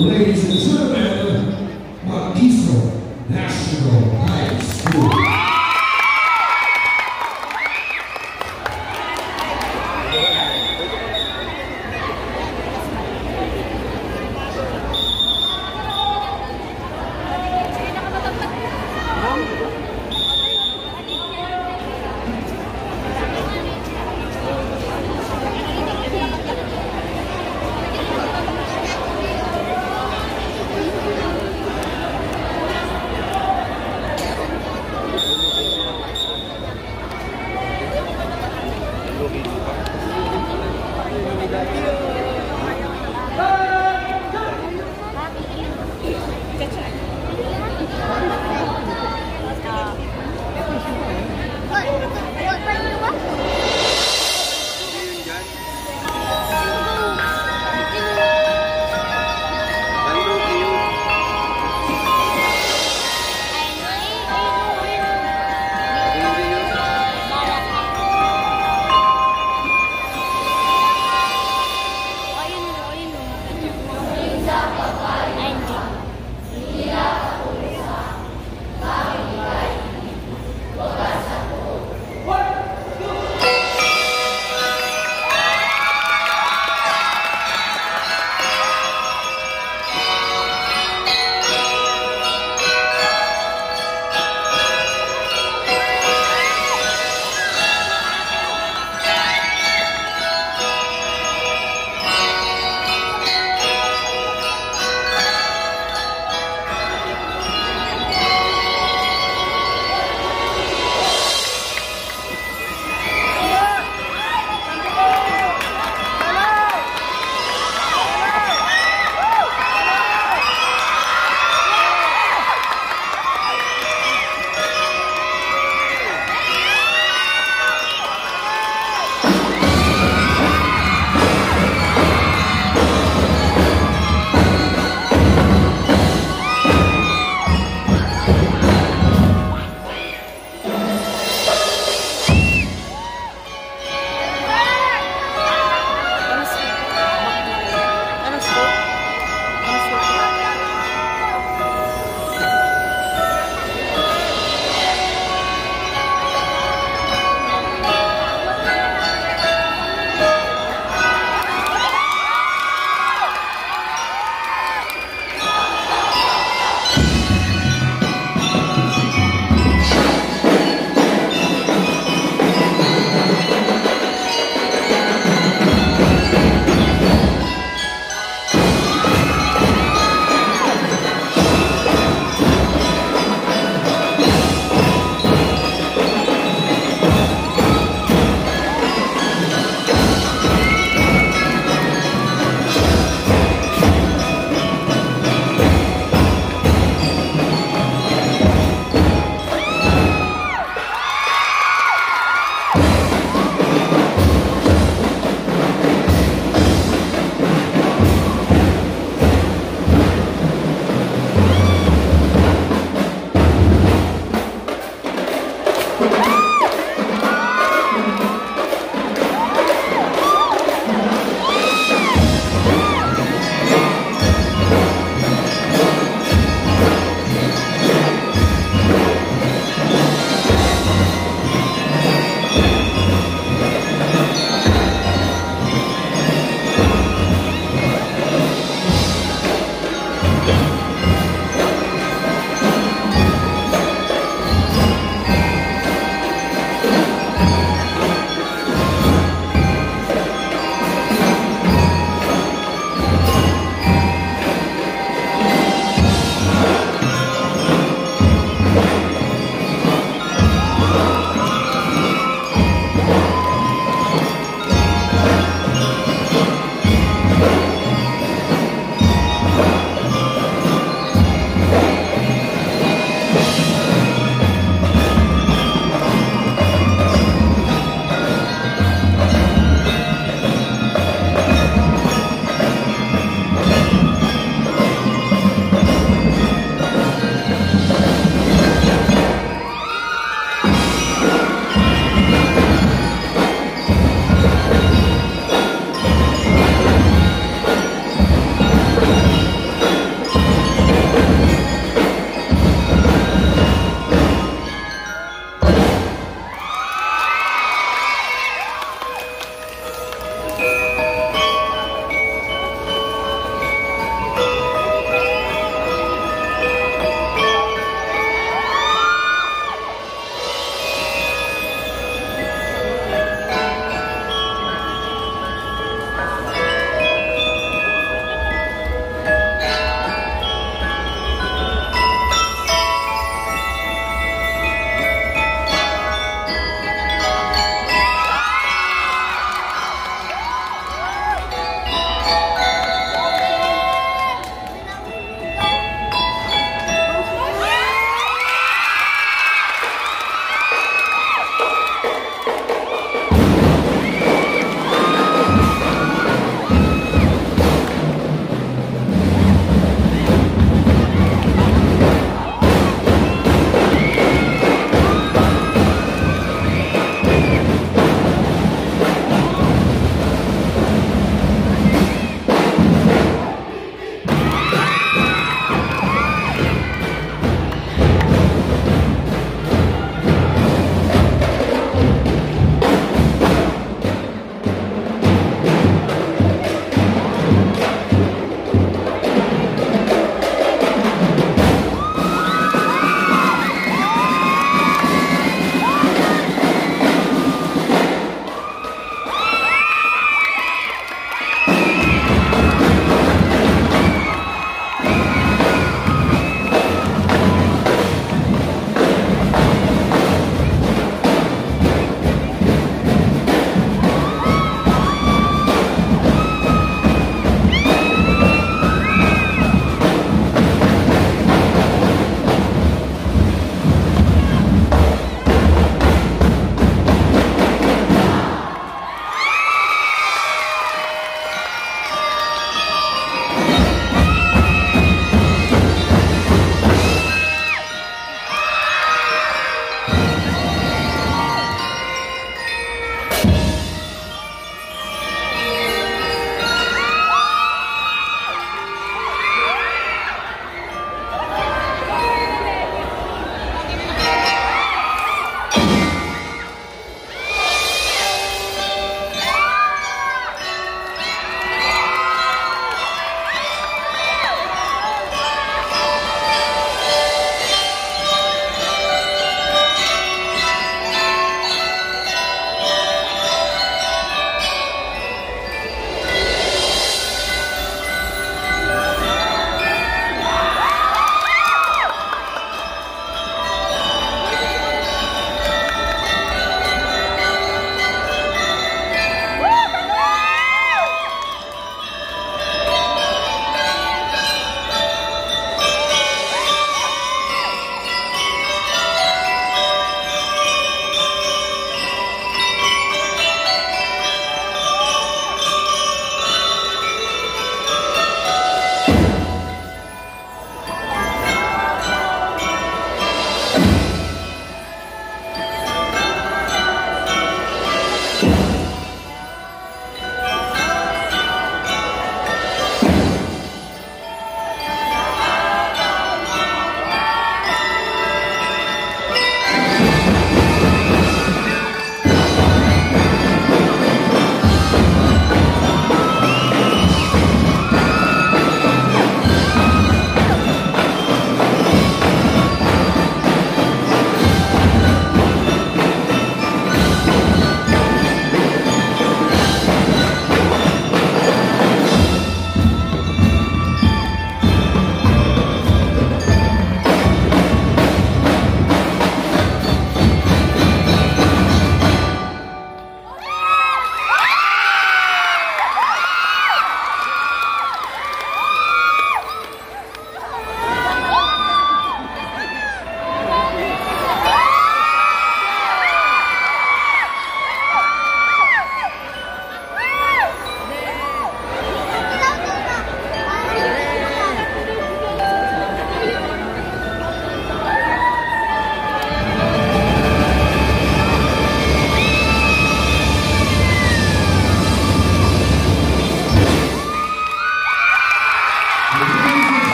Ladies and gentlemen, Magisto National High School.